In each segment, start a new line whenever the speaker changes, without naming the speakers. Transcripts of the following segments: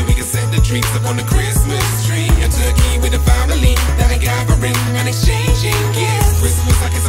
so we can set the drinks up on the Christmas tree. A turkey with a family that a gathering and exchanging gifts. Christmas,
I can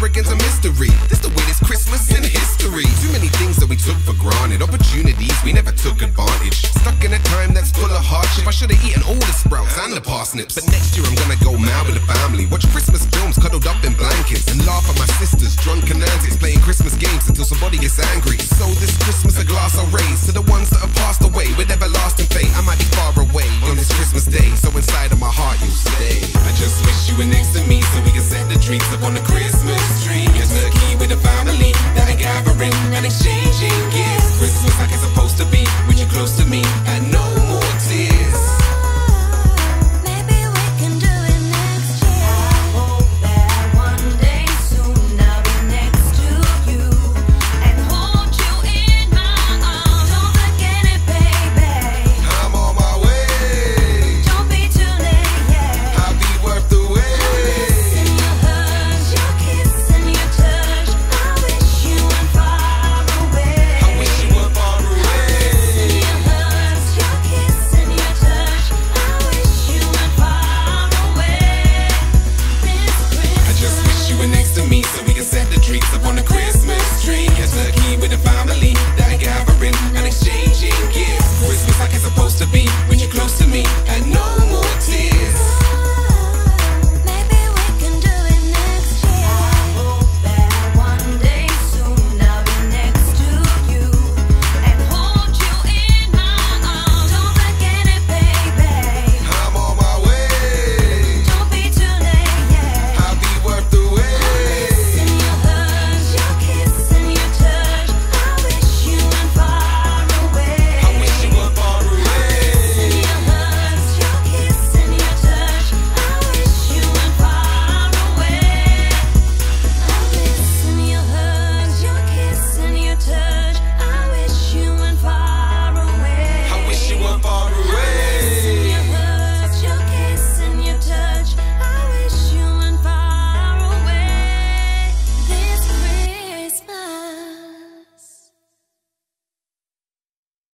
again's a mystery. This the weirdest Christmas in history. Too many things that we took for granted, opportunities we never took advantage. Stuck in a time that's full of hardship. I should have eaten all the sprouts and the parsnips. But next year I'm gonna go mad with the family. Watch Christmas films cuddled up in blankets and laugh at my sisters, drunken antics, playing Christmas games until somebody gets angry. So this Christmas a glass I raise to the ones that have passed away with everlasting.
me so
we can set the
trees up on the Christmas tree.
In Turkey
with a family that
are gathering and
exchanging
gifts. Christmas like it's supposed to be when you're close
to
me.